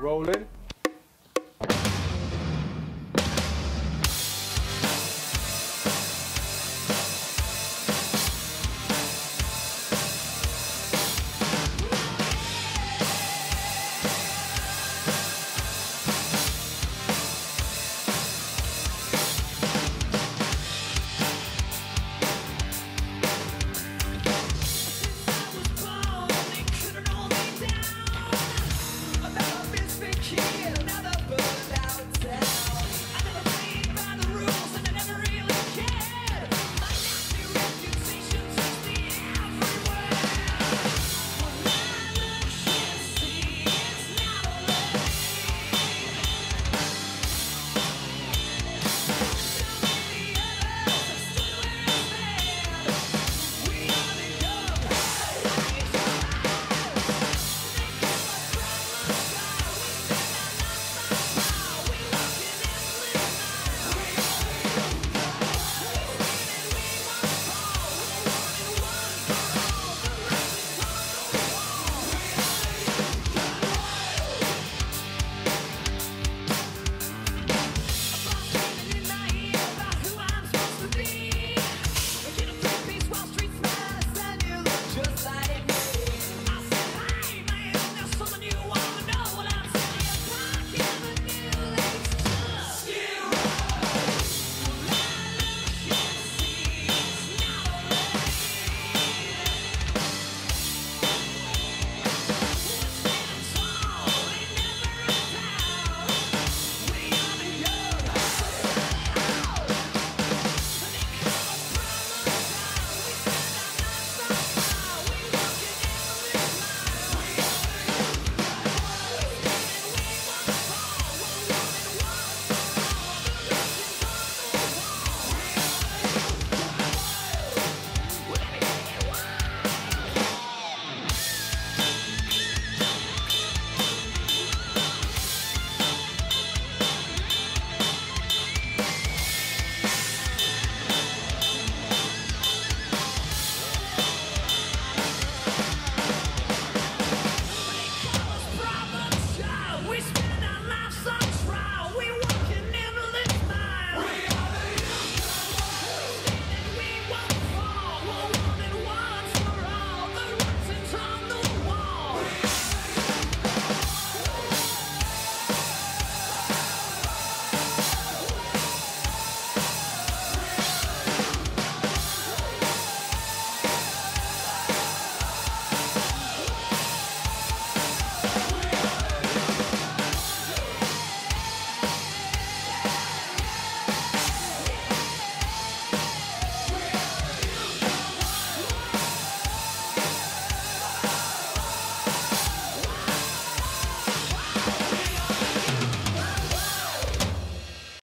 Rolling.